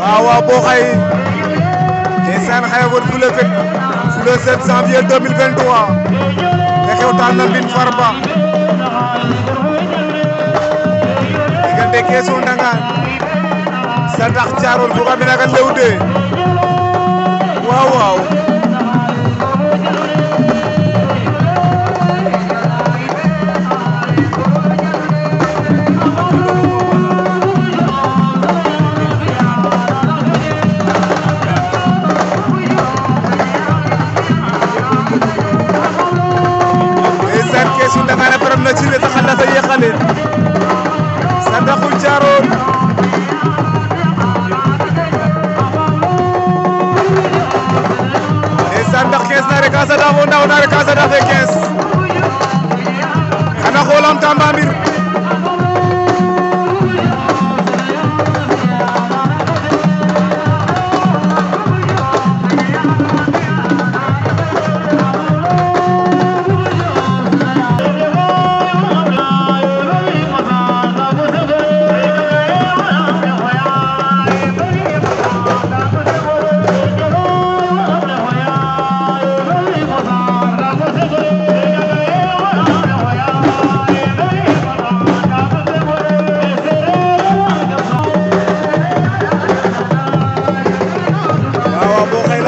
waaw waaw boo xay ndeysaan xay woon fu le fekk fu le 7 janvier 2023 te xew taan na bin farba diggante keesu ndangaan sa tax caarol fo ka mena ka lewde waaw waaw النتيجة تخلت أي قليل صدق الجارون صدق كيس ناري كاسة دامون داو ناري كاسة دافي كيس أنا خولم تنبامي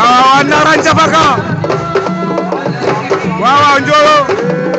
waaw waaw Nara Njafarka waaw waaw Ndiolo